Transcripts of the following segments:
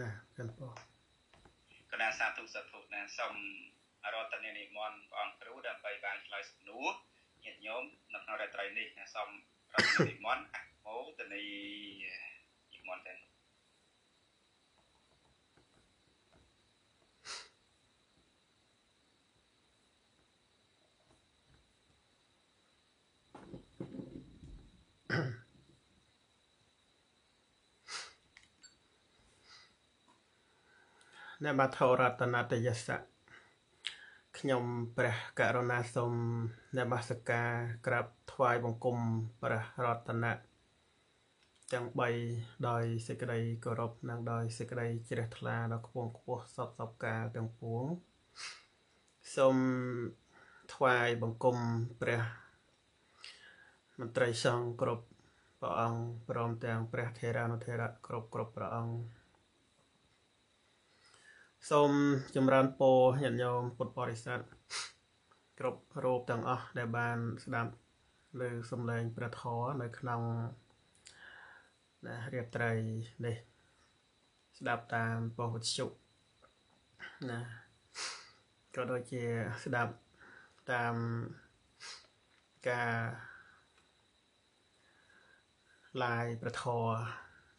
ណាកាន់ពោកណាសាធុសាធុណាសូមរតនានិមន្តព្រះអង្គគ្រូដើម្បីបានឆ្លើយសំណួរញាតិញោមនៅក្នុងរាត្រីនេះសូមរតនានិមន្តអមោទនីនិមន្តទាំង នមថរតនតយសៈខ្ញុំព្រះករុណាសូមនមស្ការក្រាបថ្វាយបង្គំព្រះរតនៈទាំង3ដោយសេចក្តីគោរពនិងដោយសេចក្តីជ្រះថ្លាដល់ខ្ពង់ខ្ពស់សពសពកាលទាំងពួងសូមថ្វាយបង្គំព្រះមន្ត្រីសង្ឃគ្រប់ព្រះអង្គព្រមទាំងព្រះថេរានុថេរៈគ្រប់គ្រប់ព្រះអង្គ សូមចម្រើនពរញាតិញោមពុទ្ធបរិស័ទគ្រប់រូបទាំងអស់ដែលបានស្ដាប់លើសំឡេងព្រះធម៌នៅក្នុងណារាត្រីនេះស្ដាប់តាមប៉ុស្តិ៍វិទ្យុណាក៏ដូចជាស្ដាប់តាមការ live ប្រធរ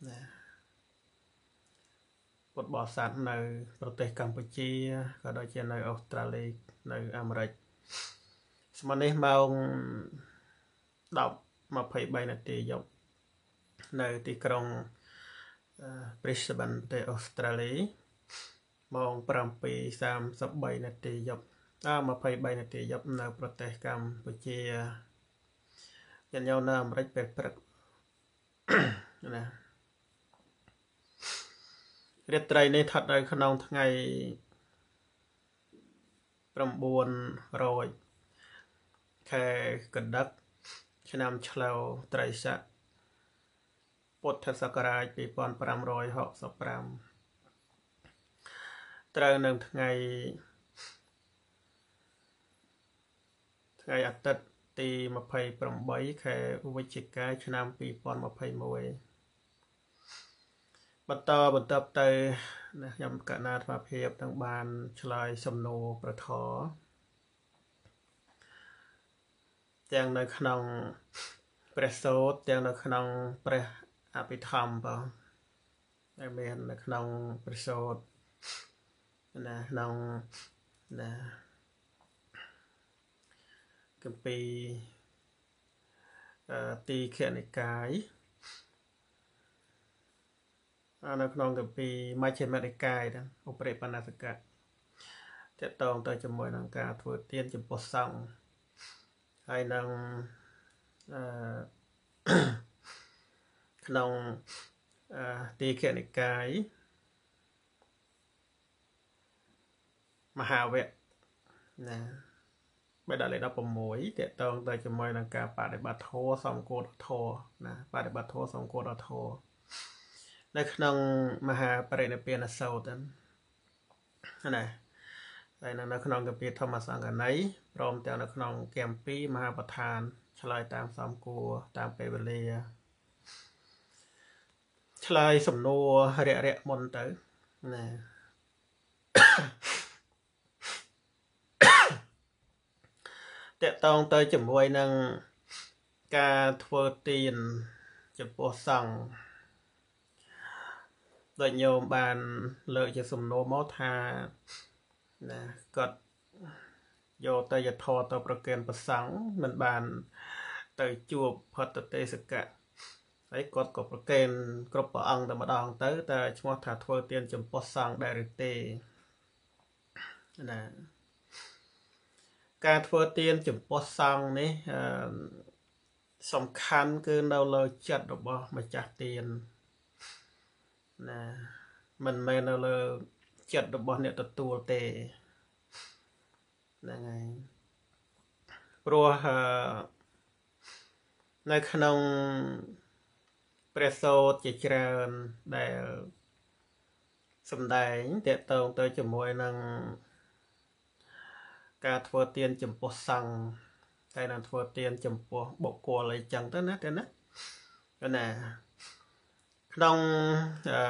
ណា ពុទ្ធបរិស័ទនៅ ប្រទេសកម្ពុជាក៏ដូចជានៅអូស្ត្រាលីនៅអាមេរិកស្មើនេះម៉ោង10 23នាទីយប់នៅទីក្រុង Brisbane ប្រទេសអូស្ត្រាលីម៉ោង7:33នាទីយប់អ23នាទីយប់នៅ ប្រទេសកម្ពុជាញញោនៅអាមេរិកពេលព្រឹកណា រាត្រីនេះស្ថិតនៅក្នុងថ្ងៃ900ខែកណ្ដឹក ឆ្នាំឆ្លូវត្រីស័កពុទ្ធសករាជ2565ត្រូវនៅថ្ងៃថ្ងៃអាទិត្យទី28ខែវិច្ឆិកាឆ្នាំ2021 បន្តបន្តទៅណាខ្ញុំកណាអាភិបទាំងបានឆ្លើយសំណួរប្រធរទាំងនៅក្នុងព្រះសូត្រទាំងនៅក្នុងព្រះអភិធម្មបងដែលមាននៅក្នុងព្រះសូត្រណាក្នុងណាកម្ពីទីខនិកាយ នៅក្នុងកាពីមជ្ឈិមនិកាយហ្នឹងឧបរិបណ្ណសកៈតកតងទៅជាមួយនឹងការធ្វើទានចំពោះសង្ឃហើយនឹងអឺក្នុងអឺទីខនិកាយមហាវៈណាបេដាលេខ16តកតងទៅជាមួយនឹងការបដិបត្តិធម៌សំគួរធម៌ណាបដិបត្តិធម៌សំគួរធម៌ នៅក្នុងមហាបរិនិព្វានសោតណាហើយនៅក្នុងកាពីធម្មសង្កណីព្រមទាំងនៅក្នុងគម្ពីរមហាប្រធានឆ្លើយតាមសំគួរតាមពេលវេលាឆ្លើយសំណួររយៈមុនទៅណាតកតងទៅជាមួយនឹងការធ្វើទានចំពោះសង្ឃ ដូចញោមបានលើកជាសំណួរមកថាណាគាត់យកទៅយធរទៅប្រកេនប្រសង់មិនបានទៅជួបផតទេសកៈហើយគាត់ក៏ប្រកេនគ្រប់ព្រះអង្គតែម្ដងទៅតែឈ្មោះថាធ្វើទានចំពោះសង្ឃដែរឬទេណាការធ្វើទានចំពោះសង្ឃនេះសំខាន់គឺនៅលើចិត្តរបស់ម្ចាស់ទាន ណាមិនមែននៅលើចិត្តរបស់អ្នកទទួលទេហ្នឹងហើយព្រោះនៅក្នុងព្រះសូត្រជាច្រើនដែលសំដែងតកតងទៅជាមួយនឹងការធ្វើទានចំពោះសង្ឃតែនឹងធ្វើទានចំពោះបុគ្គលអីចឹងទៅណាទេណាណា ក្នុងអឺ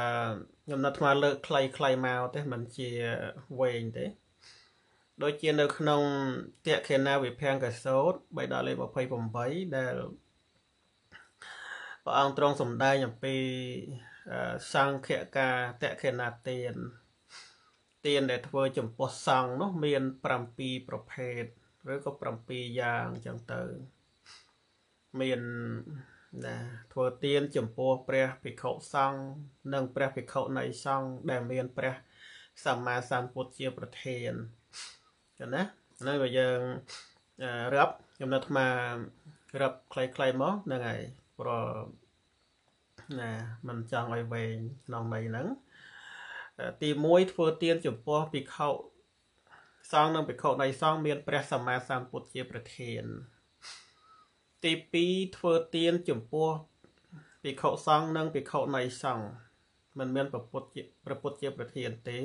ខ្ញុំនៅថ្មលើកខ្លីខ្លីមកទេมันជាវែងទេ ដូចជានៅក្នុងតេខេណាវិភាំងកសោត3ដល់លេខ28ដែលព្រះអង្គទ្រង់សម្ដែងអំពីសង្ឃកាតេខេណាទានទានដែលធ្វើចំពោះសង្ឃនោះមាន7ប្រភេទឬក៏7យ៉ាងអញ្ចឹងទៅ មាន ណាធ្វើទានចំពោះព្រះភិក្ខុសង្ឃនិងព្រះភិក្ខុនៃសង្ឃដែលមានព្រះសម្មាសម្ពុទ្ធជាប្រធានចឹងណាហ្នឹងបើយើងរាប់ខ្ញុំនៅអាត្មារាប់ខ្លីៗមកហ្នឹងហើយព្រោះណាมันចង់ឲ្យវែងក្នុងន័យហ្នឹងទី1ធ្វើទានចំពោះភិក្ខុសង្ឃនិងភិក្ខុនៃសង្ឃមានព្រះសម្មាសម្ពុទ្ធជាប្រធាន ទី2ធ្វើទានចំពោះភិក្ខុសង្ឃនិងភិក្ខុនៃសង្ឃមិនមានប្រពុតជាប្រពុតជាប្រធានទេ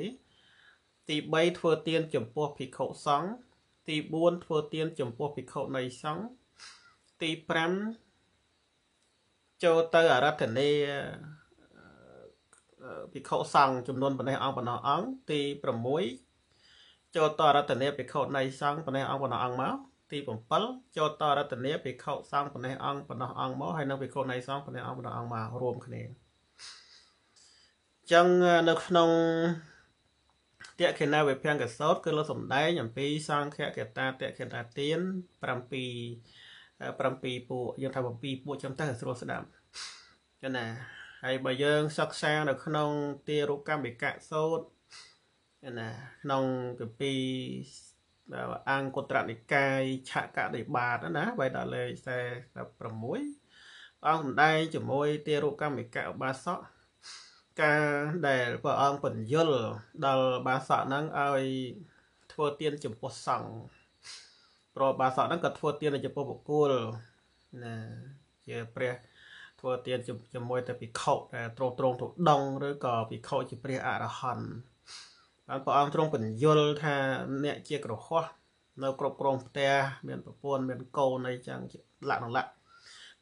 ទី3ធ្វើទានចំពោះភិក្ខុសង្ឃទី4ធ្វើទានចំពោះភិក្ខុនៃសង្ឃទី5ចូលទៅអរតនេភិក្ខុសង្ឃចំនួនប៉ុណ្ណេះអង្គប៉ុណ្ណោះអង្គទី6ចូលតរតនេភិក្ខុនៃសង្ឃប៉ុណ្ណេះអង្គប៉ុណ្ណោះអង្គមក ទី7ចូលតរតនីភិក្ខុសង្ឃប៉ុណ្ណេះអង្គប៉ុណ្ណោះអង្គមកហើយនិងភិក្ខុនៃសង្ឃប៉ុណ្ណេះអង្គប៉ុណ្ណោះអង្គមករួមគ្នាអញ្ចឹងនៅក្នុងតេខេណាវិភាំងកសោតគឺលោកសំដែងអំពីសង្ឃកតាតេខេណាទាន7 7ពួកយើងថា7ពួកចាំទៅស្រួលស្ដាប់ចឹងណាហើយបើយើងសិក្សានៅក្នុងទារុកម្មវិកៈសោតណាក្នុងគម្ពីរ អង្គត្រនិកាយឆកដិបាតណាបែរដល់លេខ46អង្គសម្ដែងជាមួយទារុកម្មិកឧបាសកការដែលព្រះអង្គបញ្យលដល់បាសកហ្នឹងឲ្យធ្វើទានចំពោះសង្ឃព្រោះបាសកហ្នឹងក៏ធ្វើទានចំពោះបុគ្គលណាជាព្រះធ្វើទានជាមួយទៅភិក្ខុដែលត្រង់ត្រង់ទៅដងឬក៏ភិក្ខុជាព្រះអរហន្ត បានព្រះអង្គទ្រង់បញ្យល់ថាអ្នកជាក្រហោះនៅគ្រប់គ្រងផ្ទះមានប្រពន្ធមានកូនអីចឹងលក្ខណៈ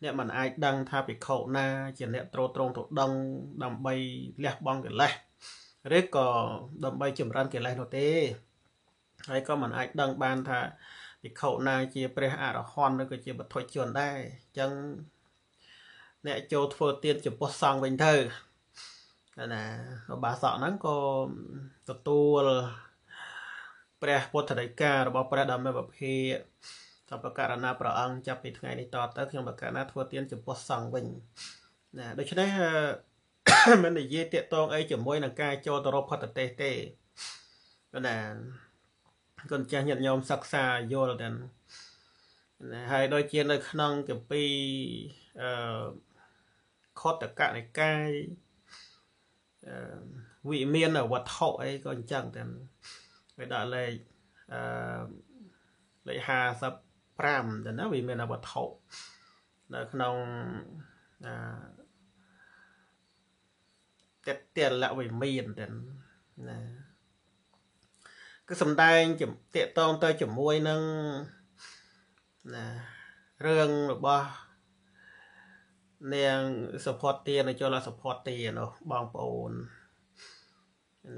អ្នកមិនអាចដឹងថាភិក្ខុណាជាអ្នកត្រត្រង់ទៅដឹងដើម្បីលះបង់កិលេសឬក៏ដើម្បីចម្រើនកិលេសនោះទេហើយក៏មិនអាចដឹងបានថាភិក្ខុណាជាព្រះអរហន្តឬក៏ជាបុត្រជនដែរអញ្ចឹងអ្នកចូលធ្វើទានចំពោះសង្ឃវិញទៅ ណាឧបាសកហ្នឹងក៏ទទួលព្រះពុទ្ធដីការបស់ព្រះដ៏មានពភាសម្បករណាព្រះអង្គចាប់ពីថ្ងៃនេះតទៅខ្ញុំបកណាធ្វើទានចំពោះសង្ឃវិញណាដូច្នេះមិននិយាយតាកតងអីជាមួយនឹងការចូលទៅរកផុតទេសទេណាគុណចាស់ញាតិញោមសិក្សាយល់ទាំងណាហើយដូចជានៅក្នុងគម្ពីរអឺខតកនិកាយ វិមានវត្ថុអីក៏អញ្ចឹងតែវាដាក់លេខអឺលេខ55ទៅណាវិមានវត្ថុនៅក្នុងអឺចិត្តទាលវិមានទៅណាគឺសំដែងតាកតងទៅជាមួយនឹងណារឿងរបស់ នាងសុផតទានចូលសុផតទានោះបងប្អូន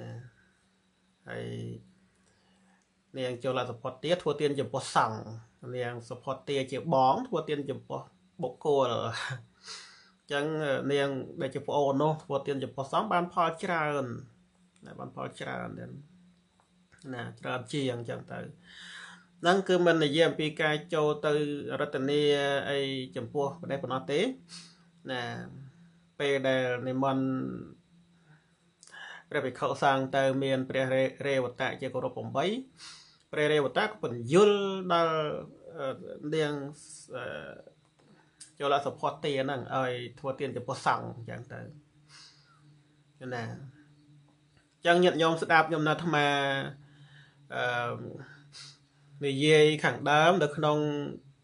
ណាហើយនាងចូលសុផតទាធ្វើទានចំពោះសង្ឃនាងសុផតទាជាបងធ្វើទានចំពោះបុគ្គលអញ្ចឹងនាងដែលជាប្អូននោះធ្វើទានចំពោះសង្ឃបានផលច្រើនណាបានផលច្រើនណាច្រើនជាងអញ្ចឹងទៅហ្នឹងគឺមិននិយាយអំពីការចូលទៅរតនីអីចំពោះប្រទេសប៉ុណ្ណោះទេ ណាពេលដែលនិមន្តព្រះភិក្ខុសង្ឃទៅមានព្រះរេវតៈជាគោរព8ព្រះរេវតៈក៏បញ្យលដល់នាងចូលសុផតទាហ្នឹងឲ្យធ្វើទានចំពោះសង្ឃអញ្ចឹងទៅណាអញ្ចឹងញាតិញោមស្ដាប់ខ្ញុំណាអាត្មាអឺនិយាយខាងដើម នៅក្នុង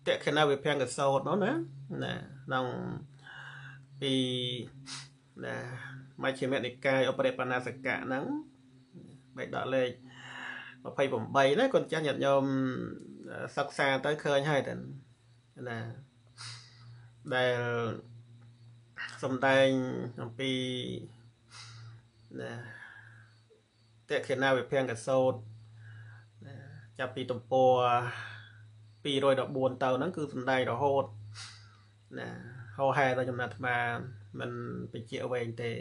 តេខណវិភាំងកសោតនោះណាណាក្នុង ពីណាមជ្ឈិមនិកាយឧបរិបណ្ណាសកៈហ្នឹងបែកដកលេខ28ណាគាត់ចាស់ញាតិញោមសិក្សាទៅឃើញហើយតើណាដែលសំដែងអំពីណាតេខេណាវិភាំងកសោតចាប់ពីទំព័រ214ទៅហ្នឹងគឺសំដែងរហូតណា ហោហែដល់ចំណាត់អាត្មាមិនបញ្ជាក់អ្វីទេ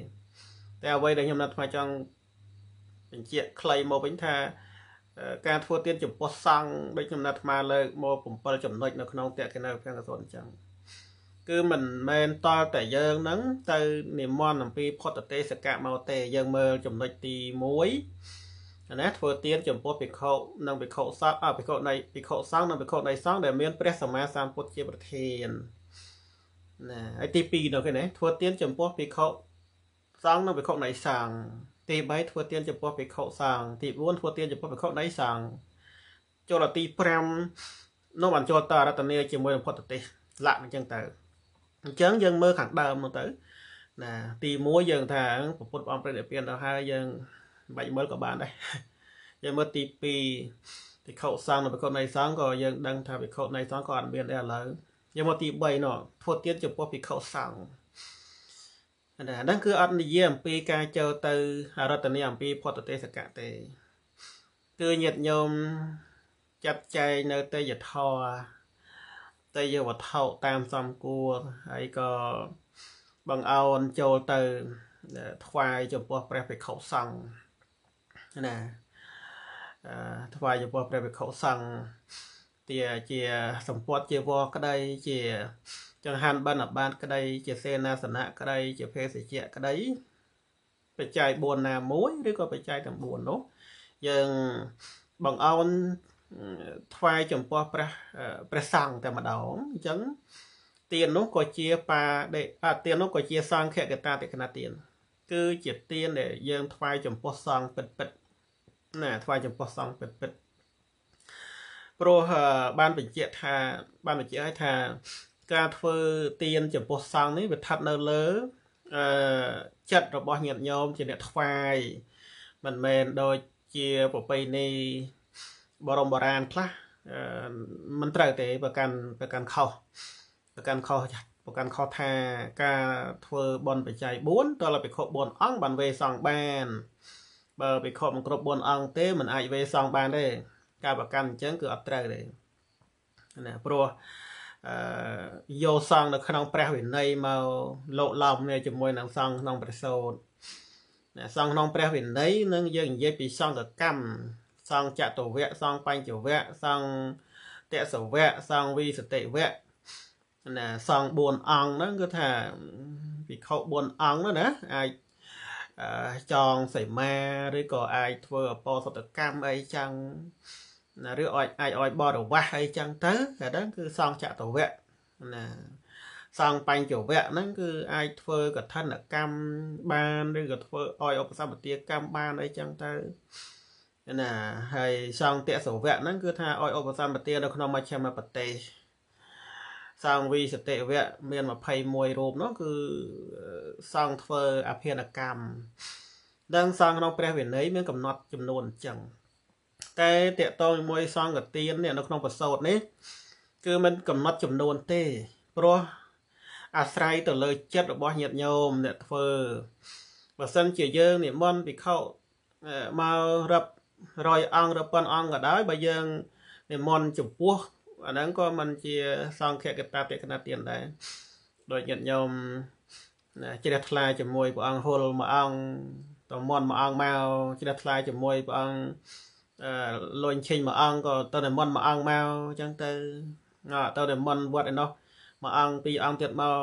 តែអ្វីដែលខ្ញុំណាត់អាត្មាចង់បញ្ជាក់ខ្លីមកវិញថាការធ្វើទានចំពោះសង្ឃដូចខ្ញុំណាត់អាត្មាលើកមក7ចំណុចនៅក្នុងតេកេណាវិភាំងកសោតអញ្ចឹងគឺមិនមែនតល់តែយើងនឹងទៅនិមន្តអំពីផុតទេសកៈមកទេយើងមើលចំណុចទី1ណាធ្វើទានចំពោះភិក្ខុនិងភិក្ខុសង្ឃអភិក្ខុនៃភិក្ខុសង្ឃនិងភិក្ខុនៃសង្ឃដែលមានព្រះសម្មាសម្ពុទ្ធជាប្រធាន ណាហើយទី2នោះគេណាធ្វើទានចំពោះភិក្ខុសង្ឃនិងភិក្ខុនៃសង្ឃទី3ធ្វើទានចំពោះភិក្ខុសង្ឃទី4ធ្វើទានចំពោះភិក្ខុនៃសង្ឃចូលដល់ទី5នោះបានចូលតរតនីជាមួយនឹងពុទ្ធទេសលក្ខអញ្ចឹងទៅអញ្ចឹងយើងមើលខាងដើមមកទៅណាទី1យើងថាពុទ្ធអង្គព្រះនិព្វានទៅហើយយើងមិនបាច់មើលក៏បានដែរយើងមើលទី2ភិក្ខុសង្ឃនិងភិក្ខុនៃសង្ឃក៏យើងដឹងថាភិក្ខុនៃសង្ឃក៏អត់មានដែរឥឡូវ យើងមកទី3នោះធ្វើទៀតចំពោះភិក្ខុសង្ឃណាហ្នឹងគឺអត់និយាយអំពីការចូលទៅអរតនីអំពីផតទេសកៈទេ គឺញាតិញោមចាត់ចែងនៅទេយធរតែយកវត្ថុតាមសំគួរហើយក៏បង្អោនចូលទៅថ្វាយចំពោះព្រះភិក្ខុសង្ឃណាអឺថ្វាយចំពោះព្រះភិក្ខុសង្ឃ ទាជាសម្ពត់ជាវក្តីជាចង្ហាន់បិណ្ឌបាតក្តីជាសេនាសនៈក្តីជាភេសជ្ជៈក្តីបច្ច័យ4ណាមួយឬក៏បច្ច័យទាំង4នោះយើងបង្អោនថ្វាយចំពោះព្រះព្រះសង្ឃតែម្ដងអញ្ចឹងទាននោះក៏ជាបាដេអាទាននោះក៏ជាសង្ឃកតាតិកណទានគឺជាទានដែលយើងថ្វាយចំពោះសង្ឃពិតពិតណាថ្វាយចំពោះសង្ឃពិតពិត ព្រោះបានបញ្ជាក់ថាបានបញ្ជាក់ឲ្យថា ការធ្វើទានចំពោះសង្ឃនេះវាស្ថិតនៅលើអឺចិត្តរបស់ញាតិញោមជាអ្នកថ្វាយមិនមែនដូចជាប្រពៃណីបរមបរាណខ្លះមិនត្រូវទេប្រកាន់ប្រកាន់ខុសប្រកាន់ខុសប្រកាន់ខុសថាការធ្វើបន់បច្ច័យ4តើលភិក្ខុ4អង្គបានវេសងបាន បើភិក្ខុមិនគ្រប់4អង្គទេមិនអាចវេសងបានទេ ការប្រកាន់អញ្ចឹងគឺអត់ត្រូវទេណាព្រោះអឺយកសង្ឃនៅក្នុងព្រះវិន័យមកលោកឡំនេះជាមួយនឹងសង្ឃក្នុងព្រះសូត្រសង្ឃក្នុងព្រះវិន័យនឹងយើងនិយាយពីសង្ឃកម្មសង្ឃចតុវៈសង្ឃបញ្ចវៈសង្ឃតសវៈសង្ឃវិសតិវៈណាសង្ឃ4អង្គហ្នឹងគឺថាភិក្ខុ4អង្គហ្នឹងណាអាចចងសីមាឬក៏អាចធ្វើអបសតកម្មអីចឹង ណាឬអាចអាចឲ្យបរិវាសអីចឹងទៅអាហ្នឹងគឺសង្ឃចតុវៈណាសង្ឃបញ្ចវៈហ្នឹងគឺអាចធ្វើកឋិនកម្មបានឬក៏ធ្វើឲ្យឧបសម្បទាកម្មបានអីចឹងទៅណាហើយសង្ឃតសវៈហ្នឹងគឺថាឲ្យឧបសម្បទានៅក្នុងមជ្ឈមប្រទេសសង្ឃវិសតិវៈមាន21រូបនោះគឺសង្ឃធ្វើអភិនកម្មដឹងសង្ឃក្នុងព្រះវិន័យមានកំណត់ចំនួនអញ្ចឹង តែតកតងជាមួយសង្ឃទាននេះនៅក្នុងប្រសោតនេះគឺมันកំណត់ចំនួនទេព្រោះអាស្រ័យទៅលើចិត្តរបស់ញាតិញោមអ្នកធ្វើបើសិនជាយើងនិមន្តភិក្ខុមករឹប100អង្គឬប៉ុនអង្គក៏ដោយបើយើងនិមន្តចំពោះអាហ្នឹងក៏มันជាសង្ឃកតាបេកណទានដែរដោយញាតិញោមជ្រះថ្លាជាមួយព្រះអង្គហុលមួយអង្គតមន់មួយអង្គមកជ្រះថ្លាជាមួយព្រះអង្គអឺ លុញឈិញមួយអង្គក៏ទៅនិមន្តមួយអង្គមកអញ្ចឹងទៅទៅនិមន្តវត្តឯនោះមួយអង្គពីរអង្គទៀតមក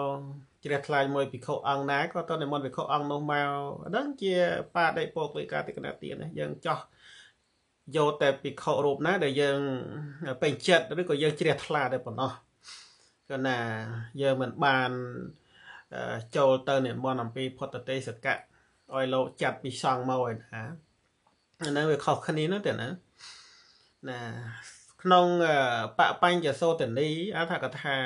ជ្រះថ្លាជាមួយភិក្ខុអង្គណាក៏ទៅនិមន្តភិក្ខុអង្គនោះមកហ្នឹងជាបាដិពោគលិកាតិកណទានយើងចោះយកតែភិក្ខុរូបណា ដែលយើងពេញចិត្តឬក៏យើងជ្រះថ្លាតែប៉ុណ្ណោះគឺណាយើងមិនបានចូលទៅនិមន្តអំពីពុទ្ធទេសកៈឲ្យលោកចាត់ពីសង្ឃមកឯណា អាហ្នឹងវាខុសគ្នាណាតែណាណាក្នុងបបញ្ញសោតនីអត្ថកថា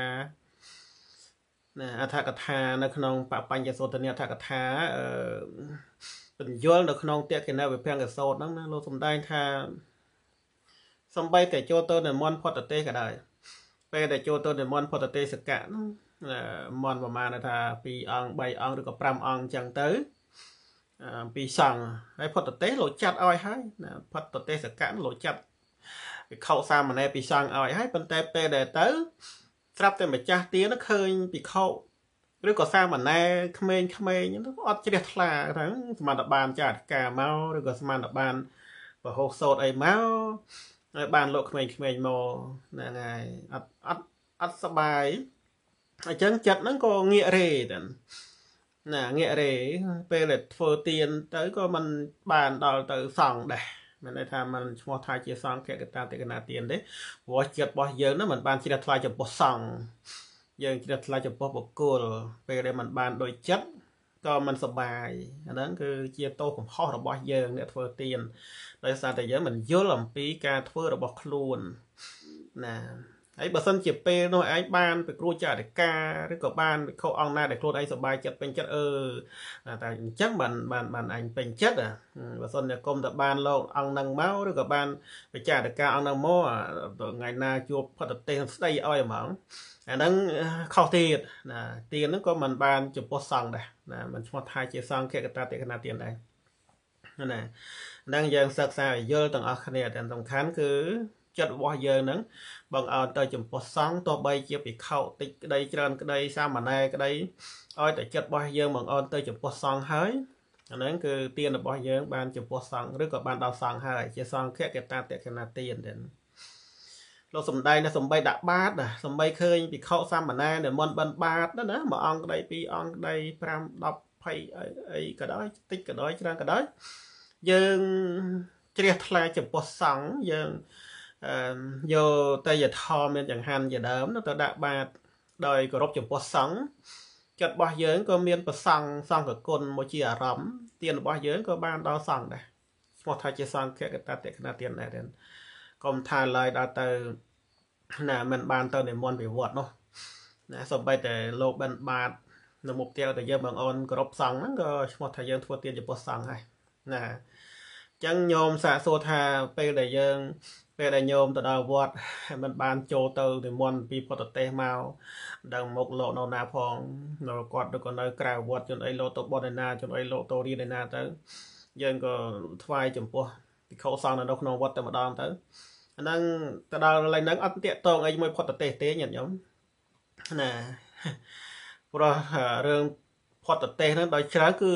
ណាអត្ថកថានៅក្នុងបបញ្ញសោតនីអត្ថកថាអឺបញ្យល់នៅក្នុងតេកិណវិភាំងកសោតហ្នឹងណាលោកសំដែងថាសំបីតែចូលទៅនិមន្តផុតទេសក៏ដោយពេលដែលចូលទៅនិមន្តផុតទេសកៈហ្នឹងមន់ប្រមាណថា2អង្គ3អង្គឬក៏5អង្គអញ្ចឹងទៅ ពីសង្ឃហើយផុតទេសលោកចាត់ឲ្យហើយណាផុតទេសកៈលោកចាត់វិខុសាមណេរពីសង្ឃឲ្យហើយប៉ុន្តែពេលដែលទៅស្រាប់តែម្ចាស់ទានឃើញពិខុឬក៏សាមណេរក្មេងក្មេងអត់ជ្រះថ្លាថាស្មានតបានចាតកាមកឬក៏ស្មានតបានបរហូសោតអីមកហើយបានលោកក្មេងក្មេងមកហ្នឹងហើយអត់អត់អត់សបាយអញ្ចឹងចិត្តហ្នឹងក៏ងាករេទៅ ណាងាករេពេលដែលធ្វើទៀនទៅក៏มันបានដល់ទៅសង់ដែរមានន័យថាมันឈ្មោះថាជាសង្ឃកតាតេកណាទៀនទេព្រោះចិត្តរបស់យើងហ្នឹងมันបានជ្រះថ្លាចំពោះសង្ឃយើងជ្រះថ្លាចំពោះបុគ្គលពេលដែលมันបានដូចចិត្តក៏มันសបាយអាហ្នឹងគឺជាទោសកំហុសរបស់យើងអ្នកធ្វើទៀនដោយសារតែយើងមិនយល់អំពីការធ្វើរបស់ខ្លួនណា ហើយបើសិនជាពេលនោះឯងបានទៅគ្រូចារិកាឬក៏បានវិខុអង្គណាដែលខ្លួនឯងសប្បាយចិត្តពេញចិត្តអឺតែអញ្ចឹងបានបានបានអញពេញចិត្តបើសិនជាគុំតែបានលោកអង្គនឹងមកឬក៏បានវិចារិកាអង្គនឹងមកថ្ងៃណាជួបផុតទេសស្ដីឲ្យហ្មងអាហ្នឹងខុសទៀតណាទៀនហ្នឹងក៏មិនបានចំពោះសង្ឃដែរណាមិនឈ្មោះថាជាសង្ឃកតាតិកណាទៀនដែរណាហ្នឹងយើងសិក្សាឲ្យយល់ទាំងអស់គ្នាតែសំខាន់គឺ ចិត្តរបស់យើងហ្នឹងបងអោនទៅចំពោះសង្ឃទោះបីជាពិខុតិចក្តីច្រើនក្តីសាមណេរក្តីឲ្យតែចិត្តរបស់យើងបងអោនទៅចំពោះសង្ឃហើយអាហ្នឹងគឺទានរបស់យើងបានចំពោះសង្ឃឬក៏បានដល់សង្ឃហើយជាសង្ឃកតាតកណាទានទៅលោកសំដែងនៅសំបីដាក់បាតសំបីឃើញពិខុសាមណេរនិមន្តបិណ្ឌបាតណាមួយអង្គក្តីពីរអង្គក្តី5 10 20អីក៏ដោយតិចក៏ដោយច្រើនក៏ដោយយើងជ្រះថ្លាចំពោះសង្ឃយើង យកតយធម៌មានចង្ហាន់ជាដើមទៅដាក់បាតដោយគោរពចំពោះសង្ឃចិត្តរបស់យើងក៏មានប្រសង់សង្ឃគុណមកជាអារម្មណ៍ទានរបស់យើងក៏បានដល់សង្ឃដែរឈ្មោះថាជាសង្ឃកតតេកណាទានដែរកុំថាឡើយដល់ទៅណាមិនបានទៅនិមន្តពីវត្តនោះណាសូម្បីតែលោកបិណ្ឌបាតនៅមុខផ្ទះតែយើងបងអូនគោរពសង្ឃហ្នឹងក៏ឈ្មោះថាយើងធ្វើទានចំពោះសង្ឃហើយណាអញ្ចឹងញោមសាកសួរថាពេលដែលយើង ពេលដែលញោមទៅដល់វត្តមិនបានចូលទៅនិមន្តពីពុទ្ធទេសមកដឹងមុខលោកនៅណាផងនៅគាត់ទៅក៏នៅក្រៅវត្តជនអីលោកទៅបន់ឯណាជនអីលោកទៅរៀនឯណាទៅយើងក៏ថ្វាយចំពោះភិក្ខុសង្ឃនៅក្នុងវត្តតែម្ដងទៅអាហ្នឹងទៅដល់កន្លែងហ្នឹងអត់តាកតងអីមួយពុទ្ធទេសទេញាតិញោមណាព្រោះរឿងពុទ្ធទេសហ្នឹងដោយច្រើនគឺ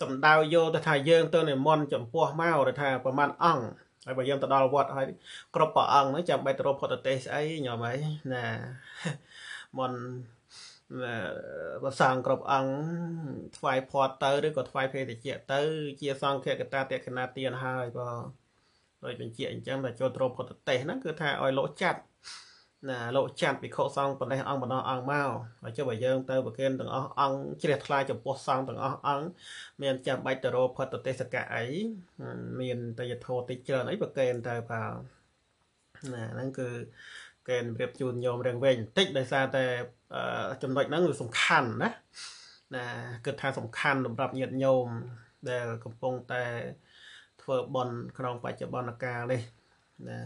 សំដៅយកទៅថាយើងទៅនិមន្តចំពោះមកទៅថាប្រមាណអង្គ ហើយបើយើងទៅដល់វត្តហើយគ្រប់ព្រះអង្គហ្នឹងចាំបាច់ទៅរកពុទ្ធទេសស្អីញោមហើយណាមុនព្រះសង្ឃគ្រប់អង្គថ្វាយផាត់ទៅឬក៏ថ្វាយភេទជ្ជៈទៅ ជាសង្ឃកតាតេកណាទានហើយបើដោយបញ្ជាក់អញ្ចឹងតែចូលត្រោពុទ្ធទេសហ្នឹងគឺថាឲ្យលោកចាត់ ណាលោកចាត់ភិក្ខុសង្ឃប៉ុណ្ណេះអង្គបណ្ដោះអង្គមកហើយចុះបើយើងទៅប្រគេនទាំងអស់អង្គជ្រះថ្លាចំពោះសង្ឃទាំងអស់អង្គមានចាំបាច់ទៅរកផុតទេសកៈអីមានតយធោតិចច្រើនអីប្រគេនទៅបើណាហ្នឹងគឺគេរៀបជូនញោមរឿងវិញបន្តិចដោយសារតែចំណុចហ្នឹងវាសំខាន់ណាណាគិតថាសំខាន់សម្រាប់ញាតិញោមដែលកំពុងតែធ្វើបន់ក្នុងបច្ចុប្បន្នកាលនេះណា